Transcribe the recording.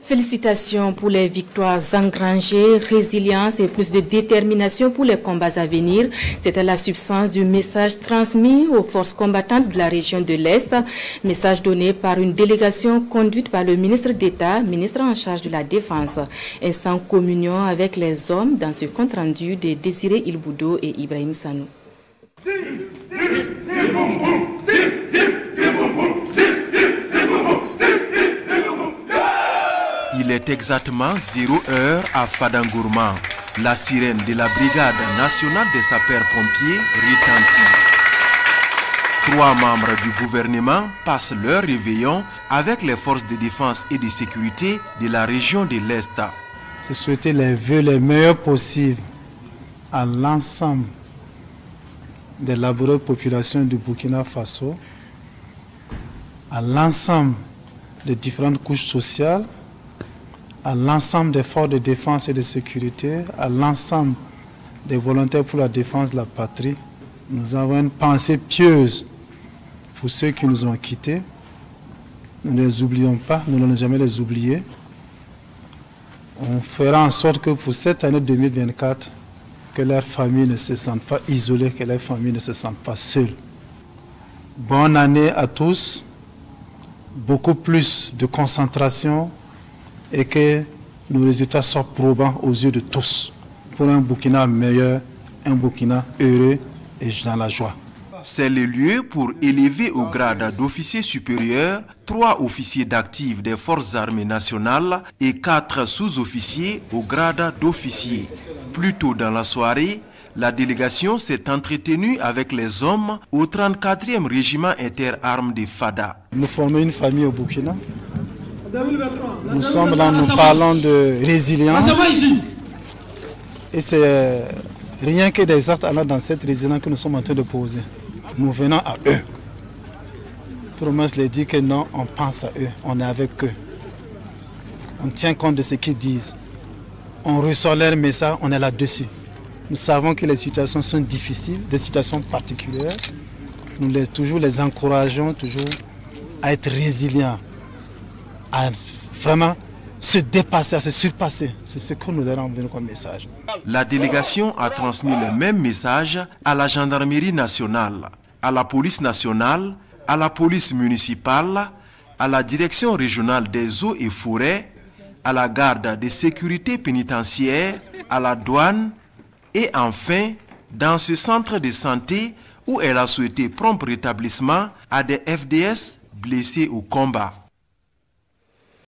Félicitations pour les victoires engrangées, résilience et plus de détermination pour les combats à venir. C'était la substance du message transmis aux forces combattantes de la région de l'Est. Message donné par une délégation conduite par le ministre d'État, ministre en charge de la Défense. Instant communion avec les hommes dans ce compte rendu de Désiré Ilboudo et Ibrahim Sanou. Est exactement 0 heure à Fadangourma. La sirène de la brigade nationale des sapeurs-pompiers retentit. Trois membres du gouvernement passent leur réveillon avec les forces de défense et de sécurité de la région de l'Est. Je souhaitais les vœux les meilleurs possibles à l'ensemble des laboureuses populations du Burkina Faso, à l'ensemble des différentes couches sociales, à l'ensemble des forces de défense et de sécurité, à l'ensemble des volontaires pour la défense de la patrie. Nous avons une pensée pieuse pour ceux qui nous ont quittés. Nous ne les oublions pas, nous n'allons jamais les oublier. On fera en sorte que pour cette année 2024, que leurs familles ne se sentent pas isolées, que leurs familles ne se sentent pas seules. Bonne année à tous, beaucoup plus de concentration, et que nos résultats soient probants aux yeux de tous pour un Burkina meilleur, un Burkina heureux et dans la joie. C'est le lieu pour élever au grade d'officier supérieur trois officiers d'actifs des forces armées nationales et quatre sous-officiers au grade d'officier. Plus tôt dans la soirée, la délégation s'est entretenue avec les hommes au 34e régiment interarmes de Fada. Nous formons une famille au Burkina nous sommes là, nous parlons de résilience. Et c'est rien que des actes dans cette résilience que nous sommes en train de poser. Nous venons à eux. Promesse les dit que non, on pense à eux, on est avec eux. On tient compte de ce qu'ils disent. On reçoit leur message, on est là-dessus. Nous savons que les situations sont difficiles, des situations particulières. Nous les, toujours les encourageons toujours à être résilients, à vraiment se dépasser, à se surpasser. C'est ce que nous avons envoyé comme message. La délégation a transmis le même message à la gendarmerie nationale, à la police nationale, à la police municipale, à la direction régionale des eaux et forêts, à la garde de sécurité pénitentiaire, à la douane et enfin dans ce centre de santé où elle a souhaité prompt rétablissement à des FDS blessés au combat.